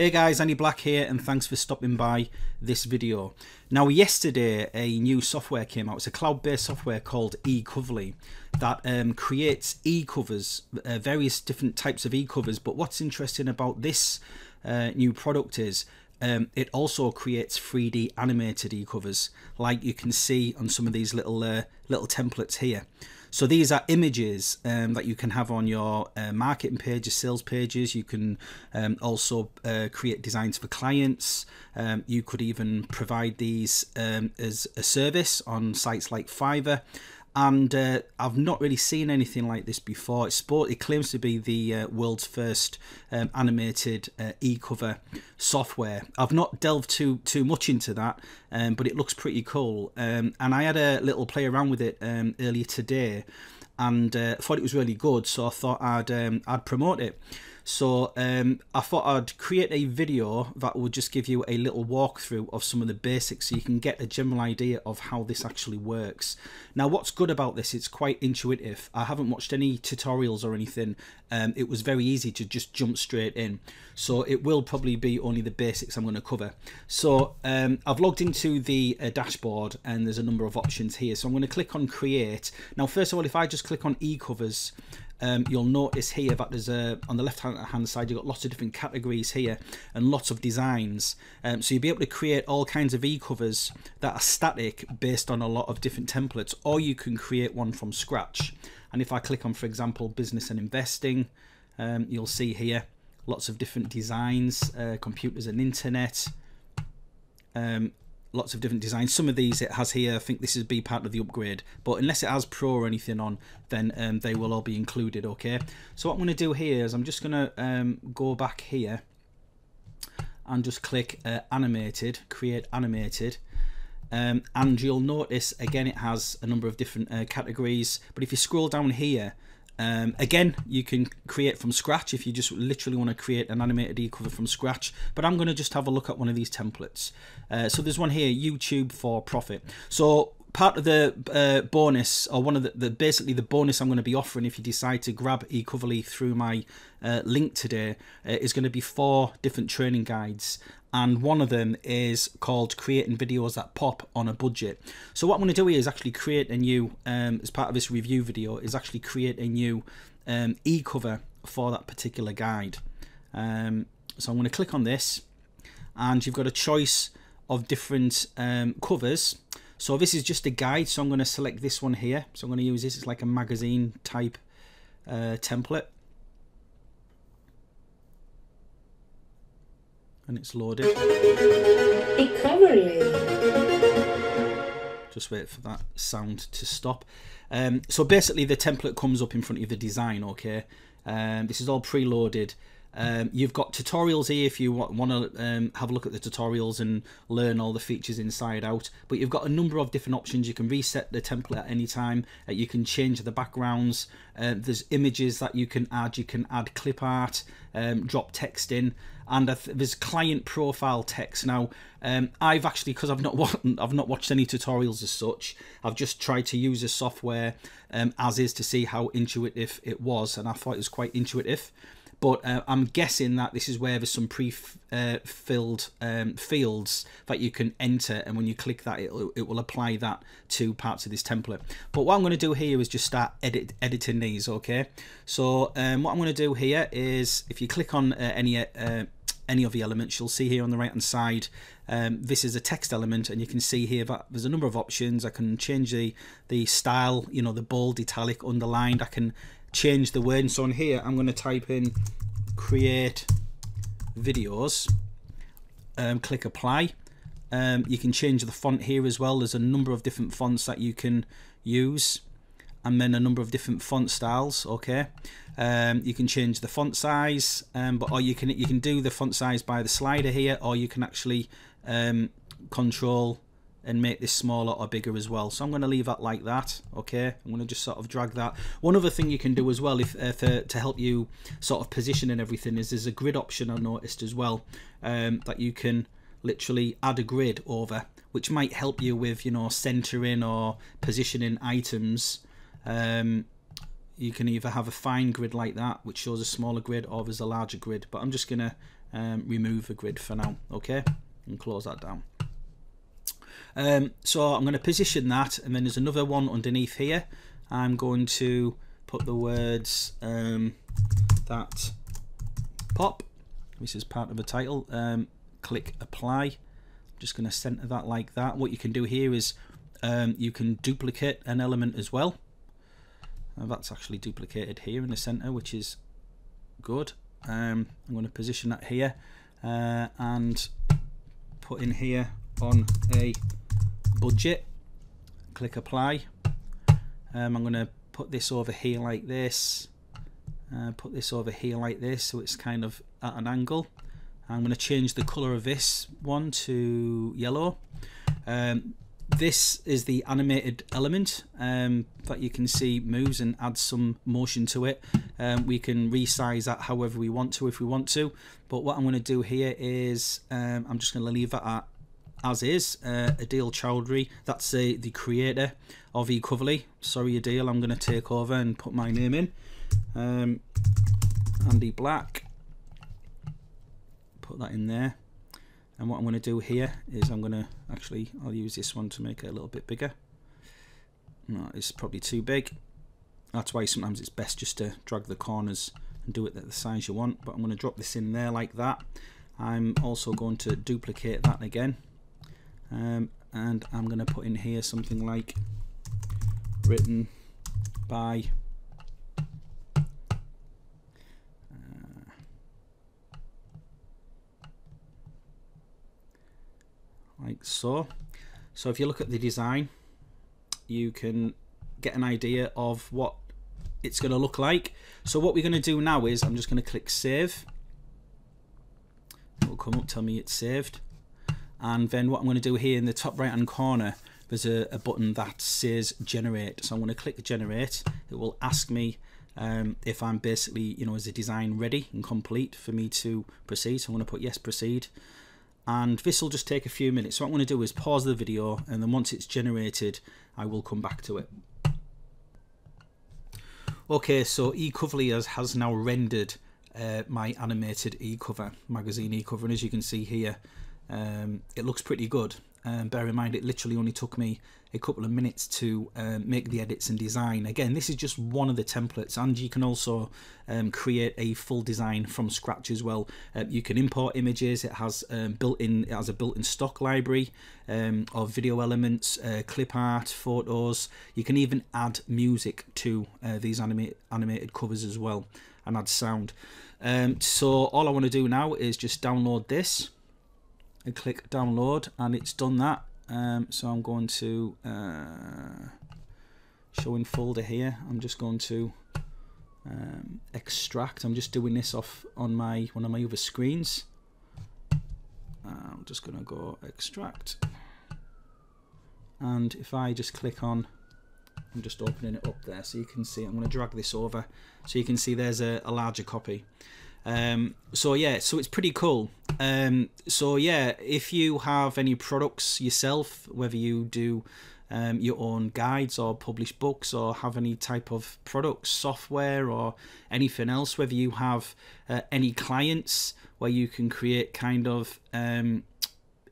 Hey guys, Andy Black here and thanks for stopping by this video. Now yesterday a new software came out, it's a cloud-based software called eCoverly that um, creates e-covers, uh, various different types of e-covers but what's interesting about this uh, new product is um, it also creates 3D animated e-covers like you can see on some of these little uh, little templates here. So these are images um, that you can have on your uh, marketing pages, sales pages. You can um, also uh, create designs for clients. Um, you could even provide these um, as a service on sites like Fiverr and uh, I've not really seen anything like this before. It's sport, it claims to be the uh, world's first um, animated uh, e-cover software. I've not delved too too much into that, um, but it looks pretty cool. Um, and I had a little play around with it um, earlier today, and uh, thought it was really good. So I thought I'd um, I'd promote it. So um, I thought I'd create a video that will just give you a little walkthrough of some of the basics so you can get a general idea of how this actually works. Now what's good about this, it's quite intuitive. I haven't watched any tutorials or anything. Um, it was very easy to just jump straight in. So it will probably be only the basics I'm going to cover. So um, I've logged into the uh, dashboard and there's a number of options here. So I'm going to click on create. Now first of all, if I just click on e-covers, um, you'll notice here that there's a on the left hand side you've got lots of different categories here and lots of designs. Um, so you'll be able to create all kinds of e-covers that are static based on a lot of different templates or you can create one from scratch. And if I click on for example business and investing um, you'll see here lots of different designs uh, computers and internet. Um, lots of different designs. Some of these it has here, I think this is be part of the upgrade, but unless it has Pro or anything on, then um, they will all be included, okay? So what I'm going to do here is I'm just going to um, go back here and just click uh, animated, create animated. Um, and you'll notice again it has a number of different uh, categories but if you scroll down here um, again, you can create from scratch if you just literally want to create an animated e-cover from scratch, but I'm going to just have a look at one of these templates. Uh, so there's one here, YouTube for profit. So part of the uh, bonus or one of the, the, basically the bonus I'm going to be offering if you decide to grab eCoverly through my uh, link today uh, is going to be four different training guides and one of them is called creating videos that pop on a budget. So what I'm going to do is actually create a new um, as part of this review video is actually create a new um, e-cover for that particular guide. Um, so I'm going to click on this and you've got a choice of different um, covers so this is just a guide so I'm going to select this one here so I'm going to use this it's like a magazine type uh, template and it's loaded. Just wait for that sound to stop. Um, so basically the template comes up in front of the design, okay? Um, this is all preloaded. Um, you've got tutorials here if you want, want to um, have a look at the tutorials and learn all the features inside out. But you've got a number of different options. You can reset the template at any time. Uh, you can change the backgrounds. Uh, there's images that you can add. You can add clip art, um, drop text in, and there's client profile text. Now, um, I've actually because I've not I've not watched any tutorials as such. I've just tried to use the software um, as is to see how intuitive it was, and I thought it was quite intuitive but uh, I'm guessing that this is where there's some pre-filled uh, um, fields that you can enter and when you click that it, it will apply that to parts of this template. But what I'm going to do here is just start edit editing these okay? So um, what I'm going to do here is if you click on uh, any uh, any of the elements you'll see here on the right hand side um, this is a text element and you can see here that there's a number of options. I can change the the style you know the bold italic underlined. I can change the word. So on here, I'm going to type in create videos, um, click apply. Um, you can change the font here as well. There's a number of different fonts that you can use and then a number of different font styles okay um, you can change the font size um, but or you can you can do the font size by the slider here or you can actually um, control and make this smaller or bigger as well. So I'm going to leave that like that okay? I'm going to just sort of drag that. One other thing you can do as well if uh, to help you sort of position and everything is there's a grid option I noticed as well um, that you can literally add a grid over which might help you with you know centering or positioning items. Um, you can either have a fine grid like that which shows a smaller grid or there's a larger grid but I'm just gonna um, remove the grid for now okay? And close that down um, so I'm going to position that and then there's another one underneath here. I'm going to put the words um, that pop this is part of the title um, click apply. I'm just going to center that like that. What you can do here is um, you can duplicate an element as well. That's actually duplicated here in the center which is good. Um, I'm going to position that here uh, and put in here on a budget click apply. Um, I'm going to put this over here like this uh, put this over here like this so it's kind of at an angle. I'm going to change the color of this one to yellow. Um, this is the animated element um, that you can see moves and adds some motion to it. Um, we can resize that however we want to if we want to but what I'm going to do here is um, I'm just going to leave that at as is uh, Adil Chowdhury. That's uh, the creator of eCoverly sorry Adil I'm going to take over and put my name in. Um, Andy Black. Put that in there. And what I'm going to do here is I'm going to actually I'll use this one to make it a little bit bigger. No it's probably too big. That's why sometimes it's best just to drag the corners and do it at the size you want but I'm going to drop this in there like that. I'm also going to duplicate that again um, and I'm going to put in here something like written by like so. So if you look at the design you can get an idea of what it's going to look like. So what we're going to do now is I'm just going to click save. It will come up tell me it's saved and then what I'm going to do here in the top right hand corner there's a, a button that says generate. So I'm going to click generate. It will ask me um, if I'm basically you know is the design ready and complete for me to proceed. So I'm going to put yes proceed. And this will just take a few minutes. So what I'm going to do is pause the video and then once it's generated I will come back to it. Okay so eCoverly has, now rendered uh, my animated e-cover magazine e-cover. And as you can see here um, it looks pretty good. Um, bear in mind it literally only took me a couple of minutes to um, make the edits and design. Again this is just one of the templates and you can also um, create a full design from scratch as well. Uh, you can import images. It has um, built-in it has a built-in stock library um, of video elements uh, clip art photos. You can even add music to uh, these animated animated covers as well and add sound. Um, so all I want to do now is just download this and click download and it's done that. Um, so I'm going to uh, show in folder here. I'm just going to um, extract. I'm just doing this off on my one of my other screens. I'm just gonna go extract. And if I just click on I'm just opening it up there so you can see. I'm going to drag this over so you can see there's a, a larger copy. Um, so yeah so it's pretty cool um, so yeah if you have any products yourself whether you do um, your own guides or publish books or have any type of products software or anything else whether you have uh, any clients where you can create kind of um,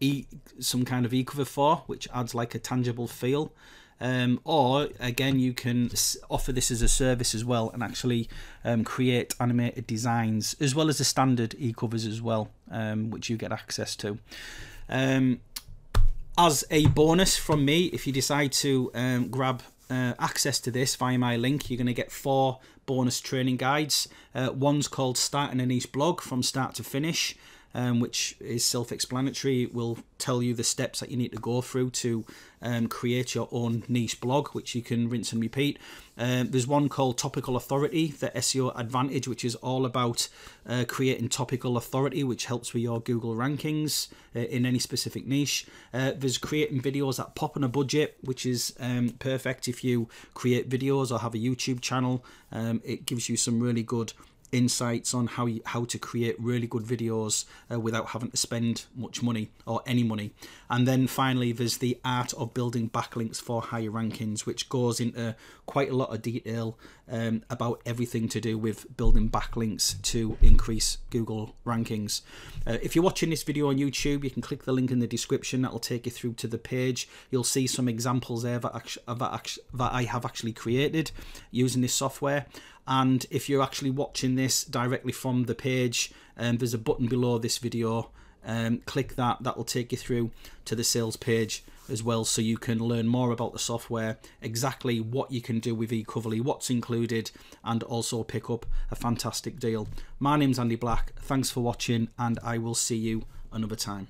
e some kind of e-cover for which adds like a tangible feel um, or again you can offer this as a service as well and actually um, create animated designs as well as the standard e-covers as well um, which you get access to. Um, as a bonus from me if you decide to um, grab uh, access to this via my link you're going to get four bonus training guides. Uh, one's called starting a niche blog from start to finish um, which is self-explanatory. Will tell you the steps that you need to go through to um, create your own niche blog, which you can rinse and repeat. Um, there's one called Topical Authority, the SEO Advantage, which is all about uh, creating topical authority, which helps with your Google rankings uh, in any specific niche. Uh, there's creating videos that pop on a budget, which is um, perfect if you create videos or have a YouTube channel. Um, it gives you some really good insights on how you, how to create really good videos uh, without having to spend much money or any money. And then finally, there's the art of building backlinks for higher rankings, which goes into quite a lot of detail um, about everything to do with building backlinks to increase Google rankings. Uh, if you're watching this video on YouTube, you can click the link in the description. That will take you through to the page. You'll see some examples there that, that, that I have actually created using this software and if you're actually watching this directly from the page um, there's a button below this video. Um, click that. That will take you through to the sales page as well so you can learn more about the software exactly what you can do with ecoverly what's included and also pick up a fantastic deal. My name's andy black. Thanks for watching and i will see you another time